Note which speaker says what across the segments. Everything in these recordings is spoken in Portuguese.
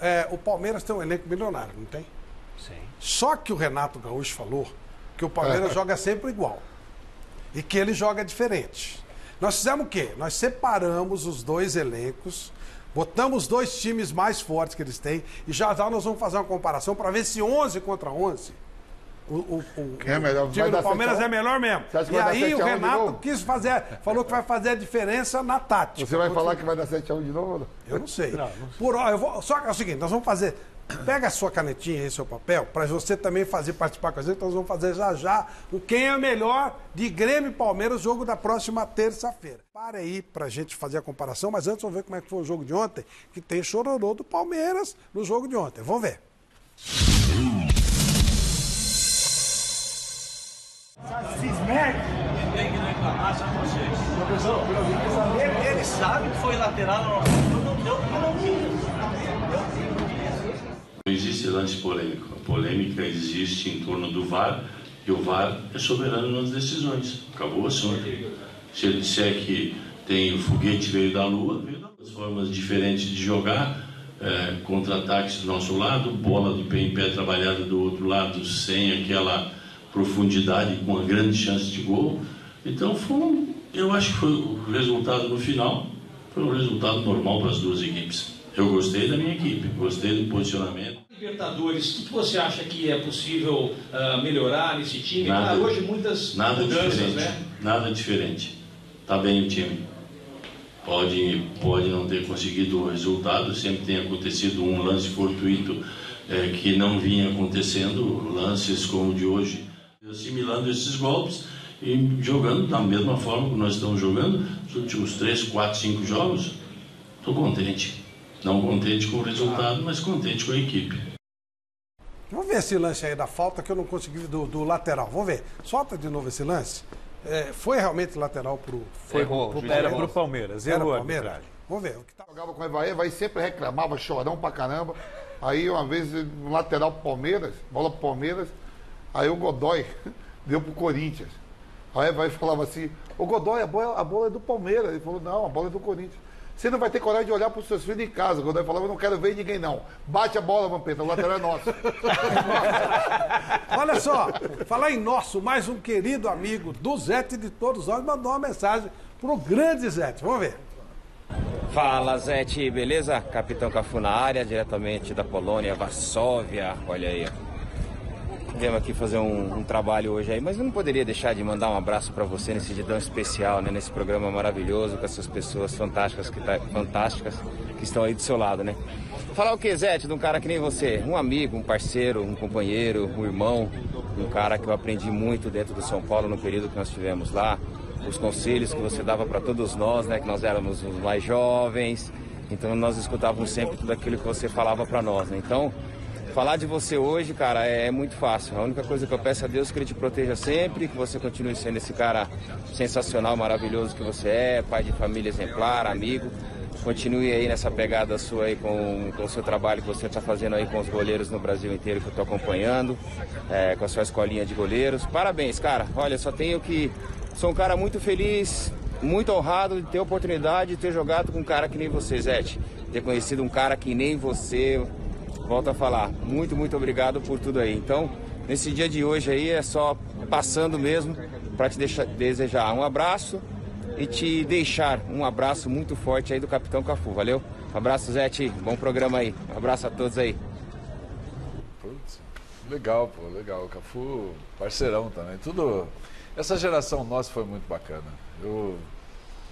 Speaker 1: é, o Palmeiras tem um elenco milionário, não tem?
Speaker 2: Sim.
Speaker 1: Só que o Renato Gaúcho falou que o Palmeiras joga sempre igual. E que ele joga diferente. Nós fizemos o quê? Nós separamos os dois elencos, botamos dois times mais fortes que eles têm, e já já nós vamos fazer uma comparação para ver se 11 contra 11 o, o, o,
Speaker 3: Quem é melhor?
Speaker 1: o time do Palmeiras
Speaker 3: 7 a 1?
Speaker 1: é melhor mesmo. E aí
Speaker 3: 7
Speaker 1: o
Speaker 3: a 1 de
Speaker 1: Renato quis fazer, falou que vai fazer a diferença na tática.
Speaker 3: Você vai falar que vai dar 7x1 de novo?
Speaker 1: Eu não sei.
Speaker 2: Não, não sei.
Speaker 1: Por hora, eu vou, só que é o seguinte, nós vamos fazer. Pega a sua canetinha aí, seu papel, para você também fazer participar com a gente. Nós vamos fazer já já o quem é melhor de Grêmio e Palmeiras, jogo da próxima terça-feira. Para aí pra gente fazer a comparação, mas antes vamos ver como é que foi o jogo de ontem, que tem chororô do Palmeiras no jogo de ontem. Vamos ver.
Speaker 4: Tem que reclamar, são vocês. Ele, ele sabe que foi lateral, não, não deu não
Speaker 5: existe lance polêmico. A polêmica existe em torno do VAR e o VAR é soberano nas decisões. Acabou o assunto. Se ele disser que tem o foguete veio da Lua, veio das formas diferentes de jogar, é, contra-ataques do nosso lado, bola de pé em pé trabalhada do outro lado, sem aquela profundidade, com uma grande chance de gol. Então, foi um, eu acho que foi o resultado no final, foi um resultado normal para as duas equipes. Eu gostei da minha equipe, gostei do posicionamento.
Speaker 6: Libertadores, o que você acha que é possível ah, melhorar nesse time?
Speaker 5: Nada.
Speaker 6: Claro, hoje muitas
Speaker 5: Nada
Speaker 6: mudanças,
Speaker 5: diferente.
Speaker 6: né?
Speaker 5: Nada diferente. Tá bem o time. Pode, pode não ter conseguido o resultado, sempre tem acontecido um lance fortuito eh, que não vinha acontecendo, lances como o de hoje, assimilando esses golpes e jogando da mesma forma que nós estamos jogando nos últimos 3, 4, 5 jogos. Estou contente. Não contente com o resultado, mas contente com a equipe.
Speaker 1: Vamos ver esse lance aí da falta que eu não consegui do, do lateral. Vamos ver. Solta de novo esse lance. É, foi realmente lateral pro.
Speaker 2: Foi
Speaker 7: Errou,
Speaker 2: pro,
Speaker 7: juiz
Speaker 2: era pro Palmeiras.
Speaker 1: Era
Speaker 2: Errou a
Speaker 1: Palmeiras?
Speaker 2: arbitragem.
Speaker 1: Vamos ver. O que tá...
Speaker 3: Jogava com o Evaí, Evaí sempre reclamava, chorão pra caramba. Aí uma vez, no lateral pro Palmeiras, bola pro Palmeiras, aí o Godoy deu pro Corinthians. Aí o Evaí falava assim, ô Godoy, a bola, a bola é do Palmeiras. Ele falou, não, a bola é do Corinthians. Você não vai ter coragem de olhar pros seus filhos em casa. O Godoy falava, eu não quero ver ninguém não. Bate a bola, Vampeta, o lateral é nosso.
Speaker 1: Olha só, falar em nosso, mais um querido amigo do Zete de todos nós mandou uma mensagem pro grande Zete. Vamos ver.
Speaker 7: Fala Zete, beleza? Capitão Cafu na área, diretamente da Polônia, Varsóvia. Olha aí. Viemos aqui fazer um, um trabalho hoje aí, mas eu não poderia deixar de mandar um abraço para você nesse dia tão especial, né? Nesse programa maravilhoso com essas pessoas fantásticas que, tá, fantásticas que estão aí do seu lado, né? Falar o que, Zete, de um cara que nem você? Um amigo, um parceiro, um companheiro, um irmão, um cara que eu aprendi muito dentro do São Paulo no período que nós tivemos lá. Os conselhos que você dava para todos nós, né? Que nós éramos os mais jovens, então nós escutávamos sempre tudo aquilo que você falava para nós, né? Então, Falar de você hoje, cara, é muito fácil. A única coisa que eu peço a Deus é que Ele te proteja sempre, que você continue sendo esse cara sensacional, maravilhoso que você é, pai de família exemplar, amigo. Continue aí nessa pegada sua aí com, com o seu trabalho que você está fazendo aí com os goleiros no Brasil inteiro que eu estou acompanhando, é, com a sua escolinha de goleiros. Parabéns, cara. Olha, só tenho que. Sou um cara muito feliz, muito honrado de ter a oportunidade de ter jogado com um cara que nem você, Zete. Ter conhecido um cara que nem você, volto a falar, muito, muito obrigado por tudo aí. Então, nesse dia de hoje aí é só passando mesmo para te deixar, desejar um abraço e te deixar um abraço muito forte aí do Capitão Cafu, valeu? Um abraço, Zete, bom programa aí. Um abraço a todos aí.
Speaker 8: Putz, legal, pô, legal. O Cafu, parceirão também. Tudo. Essa geração nossa foi muito bacana. Eu,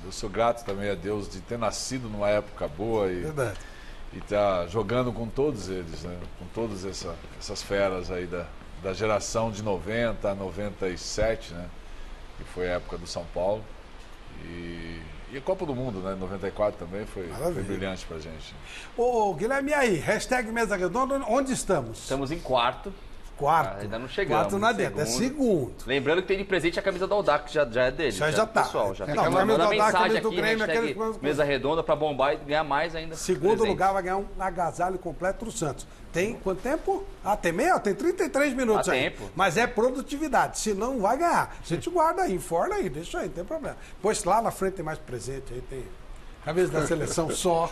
Speaker 8: eu sou grato também a Deus de ter nascido numa época boa e
Speaker 1: Verdade.
Speaker 8: E tá jogando com todos eles, né? Com todas essa, essas feras aí da, da geração de 90 a 97, né? Que foi a época do São Paulo. E, e a Copa do Mundo, né? 94 também foi, foi brilhante pra gente.
Speaker 1: Ô, Guilherme, e aí? Hashtag Mesa Redonda, onde estamos?
Speaker 2: Estamos em quarto.
Speaker 1: Quarto.
Speaker 2: Ah, ainda não chegamos.
Speaker 1: Quarto na dentro, é segundo.
Speaker 2: Lembrando que tem de presente a camisa do Audax, já, já é dele.
Speaker 1: Já- já tá.
Speaker 2: Pessoal, já
Speaker 1: Não,
Speaker 2: fica
Speaker 1: a camisa
Speaker 2: mandando
Speaker 1: a
Speaker 2: mensagem
Speaker 1: camisa do
Speaker 2: aqui,
Speaker 1: Grêmio, aquele-
Speaker 2: mesa redonda pra bombar e ganhar mais ainda.
Speaker 1: Segundo
Speaker 2: presente.
Speaker 1: lugar vai ganhar um agasalho completo do Santos. Tem quanto tempo? Ah, tem meia? Tem 33 minutos
Speaker 2: Dá
Speaker 1: aí.
Speaker 2: tempo.
Speaker 1: Mas é produtividade, senão não vai ganhar. A gente guarda aí, informa aí, deixa aí, não tem problema. Pois lá na frente tem mais presente aí, tem camisa da seleção só.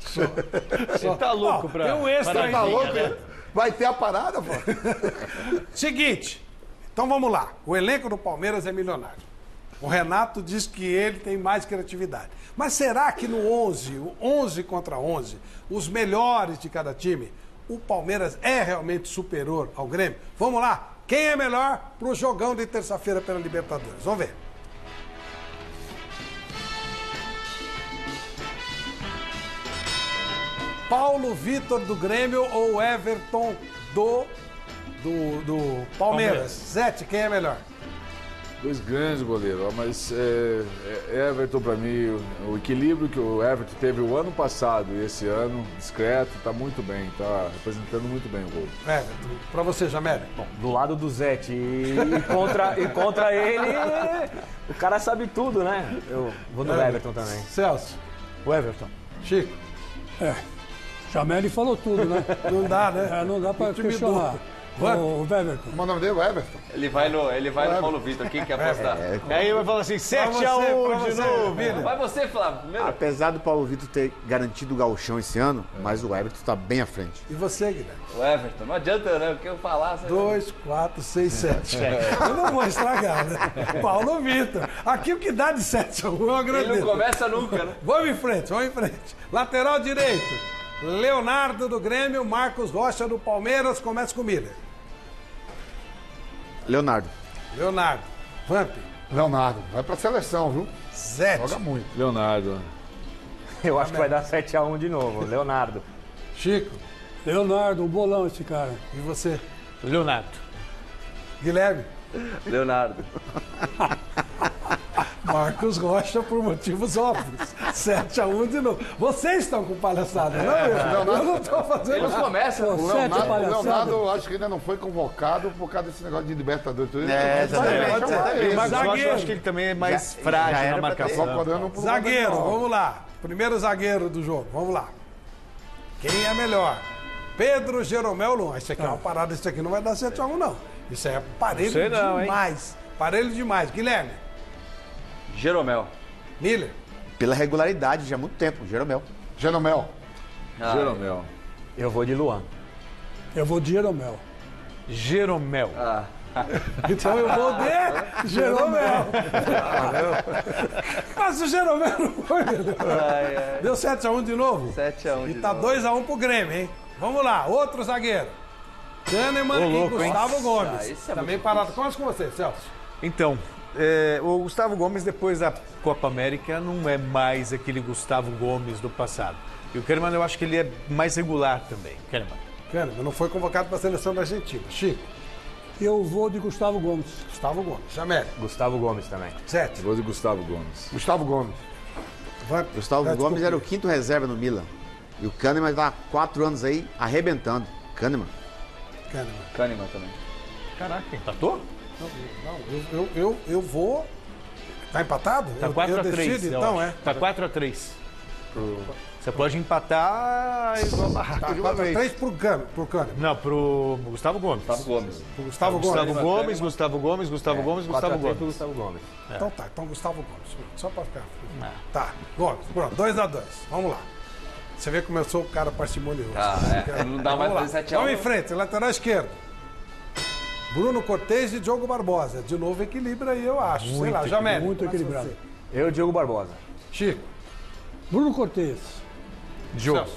Speaker 9: Você tá louco
Speaker 1: Ó,
Speaker 9: pra.
Speaker 1: tem um extra aí.
Speaker 3: Tá louco?
Speaker 9: né?
Speaker 3: Vai ter a parada, pô.
Speaker 1: Seguinte, então vamos lá. O elenco do Palmeiras é milionário. O Renato diz que ele tem mais criatividade. Mas será que no 11, o 11 contra 11, os melhores de cada time, o Palmeiras é realmente superior ao Grêmio? Vamos lá. Quem é melhor para o jogão de terça-feira pela Libertadores? Vamos ver. Paulo Vitor do Grêmio ou Everton do, do, do Palmeiras?
Speaker 9: Palmeiras.
Speaker 1: Zete, quem é melhor?
Speaker 8: Dois grandes goleiros, mas é, é Everton para mim, o, o equilíbrio que o Everton teve o ano passado e esse ano, discreto, está muito bem, está representando muito bem o gol.
Speaker 1: Everton. Para você, Jamel.
Speaker 10: Bom, do lado do Zete e, e contra, e contra ele, o cara sabe tudo, né? Eu vou no Everton também.
Speaker 1: Celso.
Speaker 10: O Everton.
Speaker 1: Chico.
Speaker 11: Jameli falou tudo, né?
Speaker 1: Não dá, né?
Speaker 11: É, não dá pra
Speaker 1: Intimidou.
Speaker 11: questionar.
Speaker 1: Vai.
Speaker 11: O, o Everton.
Speaker 3: Como é o nome dele? O Everton.
Speaker 2: Ele vai no, ele vai no Paulo Vitor. Quem quer apostar?
Speaker 9: Aí vai falar assim,
Speaker 1: Pra
Speaker 9: 7x1
Speaker 1: você, pra
Speaker 9: de
Speaker 1: você,
Speaker 9: novo.
Speaker 1: Vini.
Speaker 2: Vai você, Flávio. Primeiro.
Speaker 12: Apesar do Paulo Vitor ter garantido o gauchão esse ano, mas o Everton está bem à frente.
Speaker 1: E você, Guilherme?
Speaker 2: O Everton. Não adianta, né? O que eu falar. você-
Speaker 1: Dois, quatro, seis, sete. Eu não vou estragar, né? Paulo Vitor. Aqui o que dá de sete a um, eu
Speaker 2: Ele
Speaker 1: agradeço.
Speaker 2: não começa nunca, né?
Speaker 1: Vamos em frente, vamos em frente. Lateral direito. Leonardo do Grêmio, Marcos Rocha do Palmeiras. Começa com o Miller.
Speaker 12: Leonardo.
Speaker 1: Leonardo. Vamp.
Speaker 3: Leonardo. Vai pra seleção, viu?
Speaker 1: Zete.
Speaker 3: Joga muito.
Speaker 8: Leonardo,
Speaker 10: Eu acho que vai dar 7x1 de novo. Leonardo.
Speaker 1: Chico.
Speaker 11: Leonardo, um bolão esse cara.
Speaker 1: E você?
Speaker 9: Leonardo.
Speaker 1: Guilherme.
Speaker 2: Leonardo.
Speaker 1: Marcos Rocha por motivos óbvios. 7x1 de novo. Vocês estão com palhaçada, não eu. Eu não estou fazendo
Speaker 2: Eles
Speaker 1: nada.
Speaker 2: começam.
Speaker 3: O
Speaker 11: Sete
Speaker 3: Leonardo,
Speaker 11: palhaçada.
Speaker 3: Leonardo, acho que ainda não foi convocado por causa desse negócio de Libertadores. Tudo.
Speaker 12: É,
Speaker 3: Mas
Speaker 12: exatamente,
Speaker 9: Rocha,
Speaker 1: Zagueiro.
Speaker 9: eu acho que ele também é mais
Speaker 12: Já-
Speaker 9: frágil
Speaker 12: já
Speaker 9: na marcação.
Speaker 1: Zagueiro, vamos lá. Primeiro zagueiro do jogo, vamos lá. Quem é melhor? Pedro Jeromel Luan. Isso aqui é uma parada, isso aqui não vai dar 7x1, não. Isso é parelho
Speaker 9: sei não, hein?
Speaker 1: demais. Parelho demais. Guilherme,
Speaker 2: Jeromel.
Speaker 1: Miller,
Speaker 12: Pela regularidade já há muito tempo, Jeromel.
Speaker 3: Jeromel.
Speaker 2: Ah,
Speaker 8: Jeromel.
Speaker 10: Eu vou de Luan.
Speaker 11: Eu vou de Jeromel.
Speaker 9: Jeromel.
Speaker 2: Ah,
Speaker 1: Então eu vou de Jeromel. Mas o Jeromel não foi
Speaker 2: ai, ai.
Speaker 1: Deu 7x1 de novo?
Speaker 2: 7x1
Speaker 1: E tá
Speaker 2: novo.
Speaker 1: 2x1 pro Grêmio, hein? Vamos lá, outro zagueiro. Kahneman
Speaker 9: Ô,
Speaker 1: e
Speaker 9: louco, hein?
Speaker 1: Gustavo Gomes.
Speaker 2: Ah, é
Speaker 1: Também parado. Começa com você, Celso.
Speaker 9: Então, é, o Gustavo Gomes, depois da Copa América, não é mais aquele Gustavo Gomes do passado. E o Kahneman, eu acho que ele é mais regular também. Kahneman.
Speaker 1: Kahneman não foi convocado para a seleção da Argentina. Chico,
Speaker 11: Eu vou de Gustavo Gomes.
Speaker 1: Gustavo Gomes. Jamel,
Speaker 10: Gustavo Gomes também.
Speaker 1: sete.
Speaker 8: Gol de Gustavo Gomes.
Speaker 3: Gustavo Gomes.
Speaker 1: Vai-
Speaker 12: Gustavo Gomes era o quinto reserva no Milan. E o Kahneman está há quatro anos aí arrebentando. Kahneman.
Speaker 1: Kahneman.
Speaker 2: Kahneman também.
Speaker 9: Caraca, empatou?
Speaker 1: Não, eu, eu, eu, eu vou. Tá empatado?
Speaker 9: Tá
Speaker 1: eu,
Speaker 9: 4
Speaker 1: eu
Speaker 9: a 3
Speaker 1: decido, então, é.
Speaker 9: Tá 4 a 3 Você pode empatar e vou barrar
Speaker 1: Tá
Speaker 9: de uma
Speaker 1: 4 a
Speaker 9: vez.
Speaker 1: 3 pro Kahneman. Pro.
Speaker 9: Não, pro Gustavo Gomes.
Speaker 2: Gustavo Gomes.
Speaker 1: Pro Gustavo Gomes.
Speaker 9: Gustavo Gomes, Gustavo Gomes, Gustavo Gomes, Gustavo
Speaker 10: 4x3 pro
Speaker 9: Gomes.
Speaker 10: Gustavo Gomes.
Speaker 1: Então tá, então Gustavo Gomes. Só pra ficar. Tá, Gomes. Pronto, 2x2. Vamos lá. Você vê como eu sou o cara parcimonioso.
Speaker 2: Ah, é. Não dá mais
Speaker 1: Vamos
Speaker 2: pra
Speaker 1: lá.
Speaker 2: fazer 7 a 1.
Speaker 1: Vamos em frente, lateral esquerdo. Bruno Cortez e Diogo Barbosa. De novo equilíbrio aí, eu acho. Sei lá, Jamel.
Speaker 11: muito equilibrado.
Speaker 10: Eu, Diogo Barbosa.
Speaker 1: Chico.
Speaker 11: Bruno Cortez.
Speaker 9: Diogo.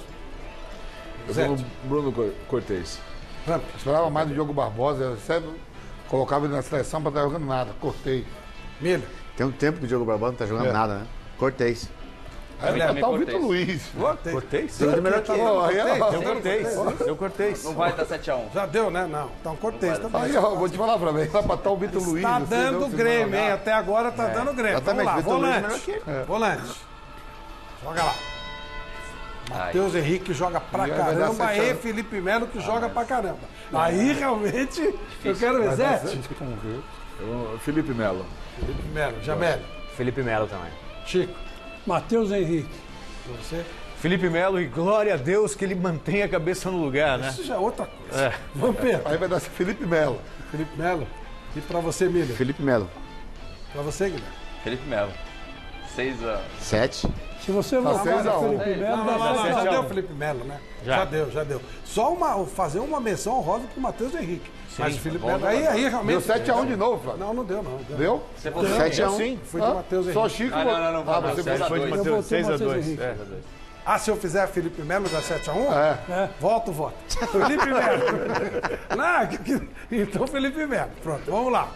Speaker 8: Bruno Cor- Cortez.
Speaker 3: Esperava mais do Diogo Barbosa. Eu sempre colocava ele na seleção para estar jogando nada. Cortei.
Speaker 1: Miller.
Speaker 12: Tem um tempo que o Diogo Barbosa não tá jogando
Speaker 3: É.
Speaker 12: nada, né? Cortez.
Speaker 3: Aí botar o. Vitor Luiz.
Speaker 9: Cortez?
Speaker 12: Jogador melhor que ele.
Speaker 3: Pô, aí, ó,
Speaker 9: Eu Cortez. Eu Cortez.
Speaker 2: Não vai dar 7x1.
Speaker 1: Já deu, né? Não. Então Cortez também.
Speaker 3: Aí, ó, vou te falar pra mim, vai botar o Vitor Luiz.
Speaker 1: Tá dando Grêmio, hein? Até agora tá dando Grêmio. Vamos lá,
Speaker 12: é melhor
Speaker 1: volante.
Speaker 12: que.
Speaker 1: Volante. Joga lá. Matheus Henrique joga pra
Speaker 3: E
Speaker 1: caramba e. Felipe Melo que joga pra caramba. Aí realmente eu quero ver.
Speaker 8: Eu- Felipe Melo.
Speaker 1: Felipe Melo, Jamel,
Speaker 10: Felipe Melo também.
Speaker 1: Chico,
Speaker 11: Matheus Henrique.
Speaker 1: você.
Speaker 9: Felipe Melo e glória a Deus que ele mantém a cabeça no lugar, né?
Speaker 1: Isso já é outra coisa.
Speaker 9: É.
Speaker 1: Vampiro,
Speaker 3: Aí vai dar Felipe Melo.
Speaker 1: Felipe Melo. E pra você, Miller?
Speaker 12: Felipe Melo.
Speaker 1: Pra você, Guilherme?
Speaker 2: Felipe Melo. 6 a
Speaker 12: Sete.
Speaker 11: Se você
Speaker 3: Tá
Speaker 11: votar no
Speaker 3: um.
Speaker 11: Felipe Melo,
Speaker 1: não, não, não, já deu o Felipe Melo, né?
Speaker 9: Já.
Speaker 1: Já, deu, já deu. Só uma, fazer uma menção honrosa pro Matheus Henrique. Mas o Felipe Melo, aí, aí realmente...
Speaker 3: Deu 7x1 de novo, Flávio.
Speaker 1: Não, não deu, não. Deu.
Speaker 3: Deu?
Speaker 2: Você votou
Speaker 12: Sete a um.
Speaker 9: Sim.
Speaker 1: Fui do? Matheus
Speaker 3: Só
Speaker 1: Henrique.
Speaker 3: Chico.
Speaker 2: Ah, não, não, não,
Speaker 3: Ah,
Speaker 2: não,
Speaker 3: você
Speaker 2: sete a
Speaker 3: foi
Speaker 2: dois.
Speaker 3: de
Speaker 11: Matheus
Speaker 9: dois.
Speaker 11: Henrique.
Speaker 9: É.
Speaker 1: Ah, se eu fizer Felipe Melo, dá 7x1?
Speaker 3: É.
Speaker 11: É.
Speaker 1: Volta o voto. Felipe Melo. Não, que- que- então Felipe Melo. Pronto, vamos lá.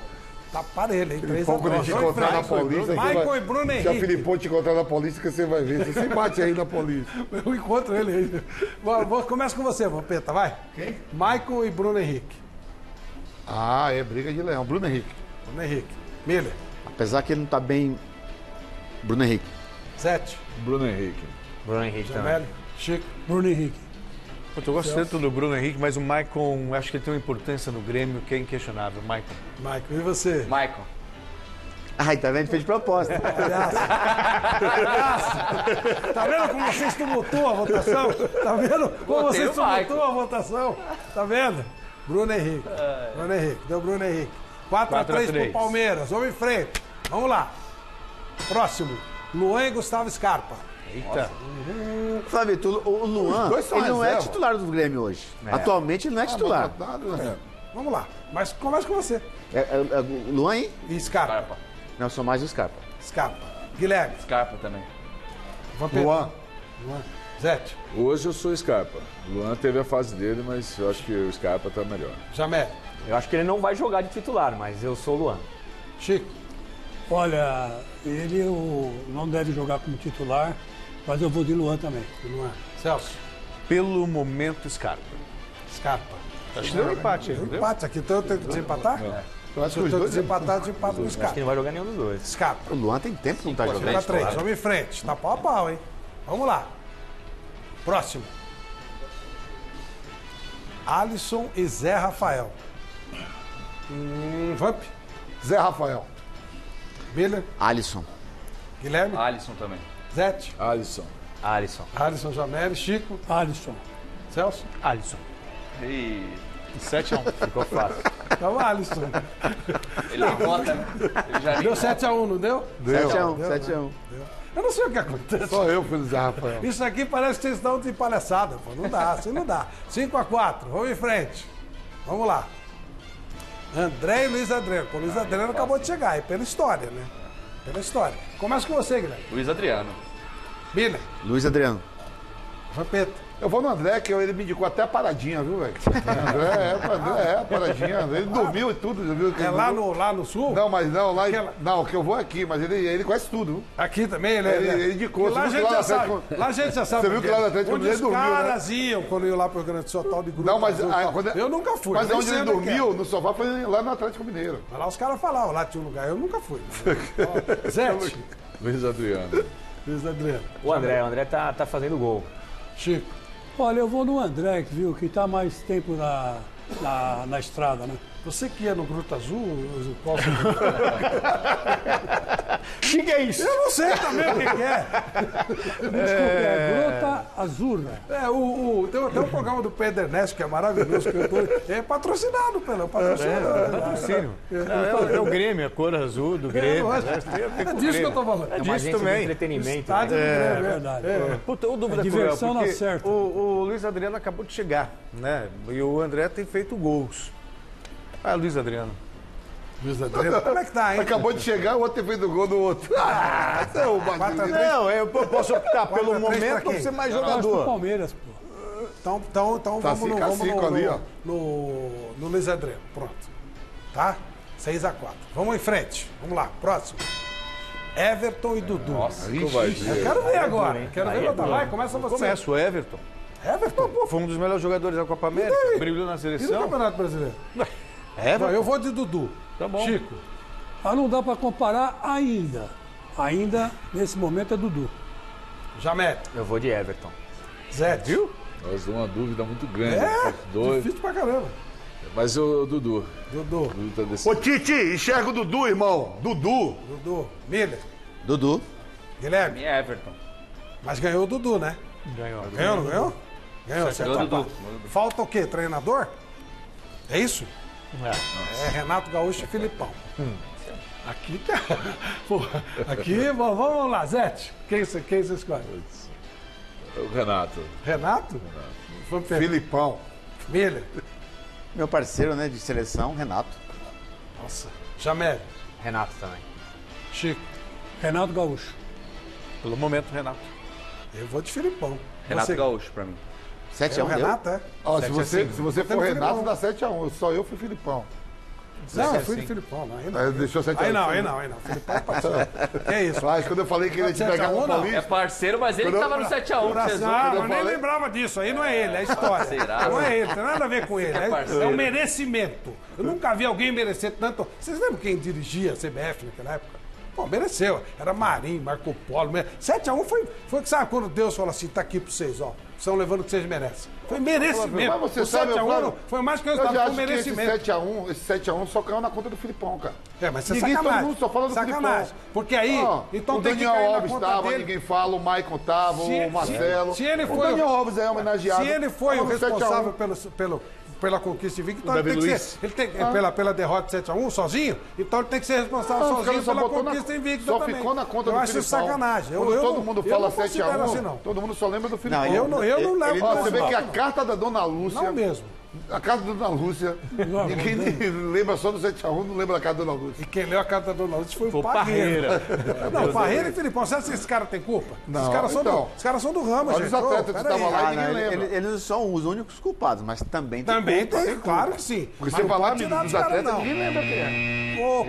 Speaker 1: Tá parelho, hein? 3
Speaker 3: Pô, quando a gente encontrar na aqui,
Speaker 1: Michael
Speaker 3: vai-
Speaker 1: e Bruno
Speaker 3: Se a
Speaker 1: Henrique.
Speaker 3: Filipão te encontrar na Paulista, que você vai ver. Você se bate aí na Paulista.
Speaker 1: Eu encontro ele aí. Vou, vou, começa com você, Vampeta, vai. Quem? Michael e Bruno Henrique.
Speaker 3: Ah, é briga de leão. Bruno Henrique.
Speaker 1: Bruno Henrique. Miller.
Speaker 12: Apesar que ele não tá bem. Bruno Henrique.
Speaker 1: Zete.
Speaker 8: Bruno Henrique.
Speaker 10: Bruno Henrique também.
Speaker 1: Chico.
Speaker 11: Bruno Henrique.
Speaker 9: Puta, Eu gosto tanto do Bruno Henrique, mas o Maicon, acho que ele tem uma importância no Grêmio que é inquestionável. Maicon.
Speaker 1: Michael. E você?
Speaker 2: Michael.
Speaker 12: Ai, tá vendo? Fez de propósito.
Speaker 1: Tá vendo como vocês tumultuam a votação? Tá vendo como
Speaker 2: Votei
Speaker 1: vocês tumultuam a votação? Tá vendo? Bruno Henrique. Bruno Henrique. Deu Bruno Henrique. 4x3 pro
Speaker 9: 4x3.
Speaker 1: Palmeiras. Vamos em frente. Vamos lá. Próximo. Luan e Gustavo Scarpa.
Speaker 9: Eita.
Speaker 12: Flávio, tu- o Luan, ele não é titular do Grêmio hoje. Atualmente ele não é titular.
Speaker 3: Nada, né?
Speaker 1: Vamos lá. Mas começa com você.
Speaker 12: É, é- é o Luan, hein?
Speaker 1: E Scarpa.
Speaker 2: Scarpa.
Speaker 12: Não, sou mais o Scarpa.
Speaker 1: Scarpa. Guilherme.
Speaker 2: Scarpa também.
Speaker 1: Vampeta.
Speaker 3: Luan.
Speaker 1: Luan. Zete.
Speaker 8: Hoje eu sou Scarpa. Luan teve a fase dele, mas eu acho que o Scarpa tá melhor.
Speaker 1: Jamé.
Speaker 10: Eu acho que ele não vai jogar de titular, mas eu sou o Luan.
Speaker 1: Chico.
Speaker 11: Olha, ele não deve jogar como titular, mas eu vou de Luan também.
Speaker 1: Luan. Celso.
Speaker 9: Pelo momento, Scarpa.
Speaker 1: Scarpa.
Speaker 9: Acho que deu um empate, não deu?
Speaker 1: Empate aqui. Então eu tenho que desempatar?
Speaker 3: Eu acho
Speaker 1: Se
Speaker 3: que
Speaker 1: eu
Speaker 3: os
Speaker 1: tenho que
Speaker 3: dois.
Speaker 1: desempatar, eu desempato com o
Speaker 10: Acho que
Speaker 1: Scarpa.
Speaker 10: não vai jogar nenhum dos dois.
Speaker 1: Scarpa.
Speaker 12: O Luan tem tempo que não tá jogando.
Speaker 1: 5x3. Vamos em frente. Tá pau a pau, hein? Vamos lá. Próximo. Alisson e Zé Rafael. Hum, Vamp.
Speaker 3: Zé Rafael.
Speaker 1: Miller.
Speaker 12: Alisson.
Speaker 1: Guilherme.
Speaker 2: Alisson também.
Speaker 1: Zete.
Speaker 8: Alisson.
Speaker 10: Alisson.
Speaker 1: Alisson Jamel. Chico.
Speaker 11: Alisson.
Speaker 1: Celso.
Speaker 9: Alisson.
Speaker 2: E
Speaker 9: 7 a 1.
Speaker 10: Ficou fácil.
Speaker 1: Então, Alisson.
Speaker 2: ele nem vota, né? Ele já nem
Speaker 1: Deu 7x1, não deu?
Speaker 12: 7x1,
Speaker 1: Deu,
Speaker 12: 7x1.
Speaker 1: Eu não sei o que acontece.
Speaker 3: Só eu fui Zé Rafael.
Speaker 1: Isso aqui parece que vocês estão de palhaçada, pô. Não dá, assim não dá. 5x4, vamos em frente. Vamos lá. André e Luiz Adriano. Pô, Luiz Adriano acabou de chegar, aí pela história, né? Pela história. Começa com você, Guilherme.
Speaker 2: Luiz Adriano.
Speaker 1: Miller,
Speaker 12: Luiz Adriano.
Speaker 1: Vampeta.
Speaker 3: Eu vou no André, que ele me indicou até a paradinha, viu, velho? André, é, o André, é a paradinha. Ele dormiu e tudo, viu?
Speaker 1: É lá no, lá no sul?
Speaker 3: Não, mas não, lá. em-
Speaker 1: Aquela-
Speaker 3: Não, que eu vou aqui, mas ele, ele conhece tudo, viu?
Speaker 1: Aqui também, ele,
Speaker 3: Ele- ele indicou,
Speaker 1: E Lá a gente
Speaker 3: lá
Speaker 1: sabe.
Speaker 3: Atlético-
Speaker 1: Lá a gente já sabe.
Speaker 3: Você viu que lá no Atlético
Speaker 1: Onde
Speaker 3: ele
Speaker 1: os
Speaker 3: dormiu, né?
Speaker 1: caras iam quando iam lá pro Grande do Sul, tal de grupo.
Speaker 3: Não, mas
Speaker 1: azul, tal.
Speaker 3: quando-
Speaker 1: Eu nunca fui.
Speaker 3: Mas onde ele
Speaker 1: é é.
Speaker 3: dormiu, no sofá, foi lá no Atlético Mineiro.
Speaker 1: Mas lá os caras falavam, lá tinha um lugar. Eu nunca fui. Zete.
Speaker 8: Luiz Adriano.
Speaker 1: Luiz Adriano.
Speaker 10: O André, o André tá, tá fazendo gol.
Speaker 1: Chico.
Speaker 11: Olha, eu vou no André, viu, que está mais tempo na, na, na estrada, né?
Speaker 1: Você que ia no Gruta Azul, qual
Speaker 9: Que que é isso?
Speaker 1: Eu não sei também o que, que é.
Speaker 11: Desculpa, é Grota Azurra.
Speaker 1: É, o, o- tem até um programa do Pedro Ernesto, que é maravilhoso, que eu tô, é patrocinado pelo patrocinador.
Speaker 9: Patrocínio. Não, é, é o Grêmio, a cor azul do Grêmio. né?
Speaker 1: É
Speaker 9: o
Speaker 1: disso que eu tô falando.
Speaker 9: É
Speaker 10: É
Speaker 9: disso
Speaker 10: agência de
Speaker 9: também.
Speaker 10: entretenimento.
Speaker 1: Estádio
Speaker 10: né?
Speaker 1: do Grêmio,
Speaker 11: É
Speaker 1: é.
Speaker 11: verdade.
Speaker 9: Puta, eu dúvida,
Speaker 11: É diversão
Speaker 9: Cruel,
Speaker 11: na
Speaker 9: porque
Speaker 11: certa.
Speaker 9: O, o Luiz Adriano acabou de chegar, né? E o André tem feito gols. Ah, Luiz Adriano.
Speaker 1: Luiz Adriano, como é que tá, hein?
Speaker 3: Acabou de chegar, o outro tem feito gol no outro. Ah, esse é o.
Speaker 9: Não, eu posso optar pelo momento
Speaker 1: quem?
Speaker 9: ou ser mais
Speaker 11: do
Speaker 9: jogador.
Speaker 11: Palmeiras, pô.
Speaker 1: Então, então, então
Speaker 3: Tá
Speaker 1: vamos, no, vamos no,
Speaker 3: ali, ó.
Speaker 1: no, no, no Luiz Adriano. Pronto. Tá? 6x4. Vamos em frente. Vamos lá, próximo. Everton e Dudu.
Speaker 2: Nossa,
Speaker 8: vai
Speaker 1: Eu quero ver agora.
Speaker 10: hein?
Speaker 1: Quero
Speaker 10: Aí
Speaker 1: ver
Speaker 10: é
Speaker 1: outra.
Speaker 10: duro.
Speaker 1: Vai, começa você.
Speaker 9: Começa o Everton.
Speaker 1: Everton?
Speaker 9: Pô, foi um dos melhores jogadores da Copa América. Brilhou na
Speaker 1: E no
Speaker 9: seleção.
Speaker 1: Campeonato Brasileiro?
Speaker 9: Everton?
Speaker 1: Não, eu vou de Dudu.
Speaker 9: Tá bom.
Speaker 1: Chico.
Speaker 11: Ah, não dá para comparar ainda. Ainda, nesse momento, é Dudu.
Speaker 1: Jamé.
Speaker 10: Eu vou de Everton.
Speaker 1: Zé. Viu?
Speaker 8: Nós uma dúvida muito grande.
Speaker 1: É,
Speaker 8: Dois.
Speaker 1: difícil pra caramba.
Speaker 8: Mas o Dudu.
Speaker 1: Dudu.
Speaker 8: Dudu tá
Speaker 3: Ô,
Speaker 8: decidido.
Speaker 3: Tite, enxerga o Dudu, irmão. Dudu.
Speaker 1: Dudu. Miller.
Speaker 12: Dudu.
Speaker 1: Guilherme.
Speaker 2: minha Everton.
Speaker 1: Mas ganhou o Dudu, né?
Speaker 9: Ganhou.
Speaker 1: Ganhou, não ganhou? Ganhou,
Speaker 2: Dudu.
Speaker 1: Falta o quê? Treinador? É isso?
Speaker 9: É.
Speaker 1: É Renato Gaúcho e Filipão. Aqui tá. Aqui, bom, vamos lá, Zete. Quem você, quem você escolhe?
Speaker 8: O Renato.
Speaker 1: Renato? Pegar.
Speaker 3: Filipão.
Speaker 1: Miller.
Speaker 12: Meu parceiro, né, de seleção, Renato.
Speaker 1: Nossa. Jamel.
Speaker 10: Renato também.
Speaker 1: Chico.
Speaker 11: Renato Gaúcho.
Speaker 9: Pelo momento, Renato.
Speaker 1: Eu vou de Filipão.
Speaker 2: Renato
Speaker 1: Você-
Speaker 2: Gaúcho pra mim.
Speaker 12: 7
Speaker 1: É
Speaker 12: a
Speaker 1: o
Speaker 12: 1 deu?
Speaker 1: Renato, é?
Speaker 3: Ó, se você, se você
Speaker 1: Botando
Speaker 3: for Renato, dá 7x1. Só eu fui Filipão.
Speaker 1: Não, eu fui. Filipão, não. Aí não,
Speaker 3: Aí deixou 7x1.
Speaker 1: aí não, aí não. Aí não. Filipão passou. que é isso?
Speaker 3: Mas quando eu falei que ele ia te pegar
Speaker 1: um, não.
Speaker 3: Paulista.
Speaker 2: É parceiro, mas ele que tava no 7x1
Speaker 1: Coração,
Speaker 2: vocês
Speaker 1: ah,
Speaker 3: eu
Speaker 1: mas nem lembrava disso. Aí não é ele, é a história.
Speaker 2: Será?
Speaker 1: Não é ele, tem nada a ver com ele.
Speaker 2: é
Speaker 1: É,
Speaker 2: parceiro.
Speaker 1: é um merecimento. Eu nunca vi alguém merecer tanto. Vocês lembram quem dirigia a CBF naquela época? Pô, mereceu. Era Marinho, Marco Polo. mere- 7x1 foi, foi que sabe quando Deus falou assim: tá aqui pra vocês, ó. Estão levando o que vocês merecem. Foi merecimento.
Speaker 3: Mas você
Speaker 1: o
Speaker 3: sabe,
Speaker 1: 7x1
Speaker 3: Flávio,
Speaker 1: foi mais que o
Speaker 3: Eu
Speaker 1: resultado,
Speaker 3: já
Speaker 1: foi
Speaker 3: que esse
Speaker 1: merecimento.
Speaker 3: 7x1, esse 7x1 só caiu na conta do Filipão, cara.
Speaker 1: É, mas isso é
Speaker 3: Ninguém,
Speaker 1: sacanagem.
Speaker 3: todo mundo só fala do
Speaker 1: sacanagem.
Speaker 3: Filipão.
Speaker 1: Porque aí,
Speaker 3: Ó,
Speaker 1: então
Speaker 3: o
Speaker 1: tem que
Speaker 3: Daniel
Speaker 1: cair na
Speaker 3: Alves
Speaker 1: conta
Speaker 3: estava,
Speaker 1: dele.
Speaker 3: ninguém fala, o Maicon estava,
Speaker 1: Se-
Speaker 3: o Marcelo.
Speaker 1: se ele
Speaker 3: o
Speaker 1: foi-
Speaker 3: Daniel Alves é homenageado.
Speaker 1: Se ele foi o
Speaker 3: Tava no 7 a 1.
Speaker 1: responsável pelo, pelo, pela conquista invicta, então
Speaker 3: O
Speaker 1: ele tem que ser. Ele tem,
Speaker 3: Ah.
Speaker 1: pela, pela derrota de 7x1 sozinho, então ele tem que ser responsável
Speaker 3: Não, os
Speaker 1: sozinho pela
Speaker 3: botou na-
Speaker 1: conquista invicta
Speaker 3: Só
Speaker 1: também.
Speaker 3: ficou na conta
Speaker 1: eu
Speaker 3: do
Speaker 1: acho isso
Speaker 3: Filipão.
Speaker 1: sacanagem. Eu, eu
Speaker 3: todo
Speaker 1: não-
Speaker 3: mundo fala
Speaker 1: não considero
Speaker 3: 7x1,
Speaker 1: assim, não.
Speaker 3: todo mundo só lembra do Filipão.
Speaker 1: eu não, eu não levo
Speaker 3: você vê que a
Speaker 1: não.
Speaker 3: carta da Dona Lúcia...
Speaker 1: Não mesmo.
Speaker 3: A carta da Dona Lúcia, ninguém lembra só do 7x1, não lembra da carta da Dona Lúcia.
Speaker 1: E quem leu a carta do Lúcio foi o
Speaker 9: Foi o
Speaker 1: Parreira.
Speaker 9: Parreira.
Speaker 1: Não, Parreira e Filipão. Você acha que esses caras têm culpa?
Speaker 3: Não,
Speaker 1: esses, caras são
Speaker 3: então.
Speaker 1: do, esses caras são do ramo, gente.
Speaker 3: os atletas que estavam lá e
Speaker 12: Ah,
Speaker 3: ninguém
Speaker 12: não,
Speaker 3: lembra.
Speaker 12: ele- eles são os únicos culpados, mas também tem
Speaker 1: Também
Speaker 12: culpa.
Speaker 1: tem, claro que sim.
Speaker 3: Porque
Speaker 1: Mas
Speaker 3: você
Speaker 1: não
Speaker 3: falar dos atletas,
Speaker 1: não.
Speaker 3: ninguém lembra quem é.
Speaker 1: Ô,